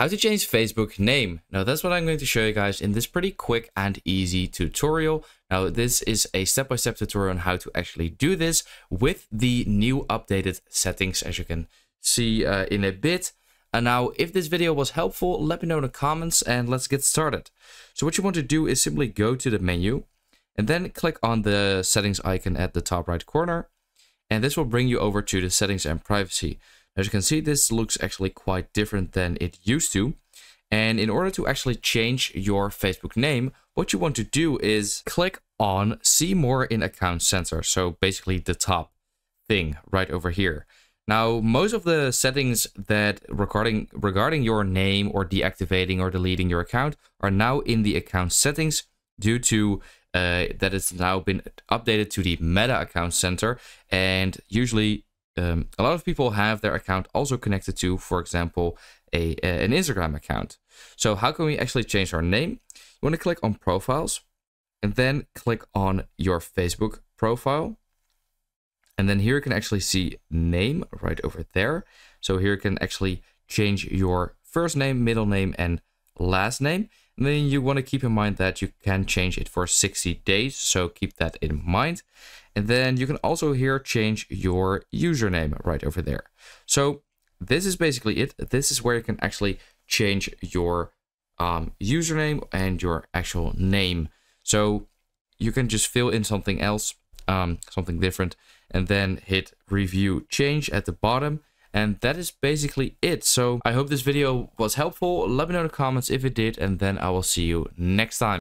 How to change Facebook name. Now that's what I'm going to show you guys in this pretty quick and easy tutorial. Now this is a step-by-step -step tutorial on how to actually do this with the new updated settings as you can see uh, in a bit. And now if this video was helpful, let me know in the comments and let's get started. So what you want to do is simply go to the menu and then click on the settings icon at the top right corner. And this will bring you over to the settings and privacy. As you can see, this looks actually quite different than it used to. And in order to actually change your Facebook name, what you want to do is click on see more in account center. So basically the top thing right over here. Now, most of the settings that regarding regarding your name or deactivating or deleting your account are now in the account settings due to uh, that it's now been updated to the Meta account center. And usually um, a lot of people have their account also connected to, for example, a, a, an Instagram account. So how can we actually change our name? You want to click on profiles and then click on your Facebook profile. And then here you can actually see name right over there. So here you can actually change your first name, middle name, and last name. And then you want to keep in mind that you can change it for 60 days. So keep that in mind. And then you can also here change your username right over there. So this is basically it. This is where you can actually change your um, username and your actual name. So you can just fill in something else, um, something different, and then hit review change at the bottom. And that is basically it. So I hope this video was helpful. Let me know in the comments if it did, and then I will see you next time.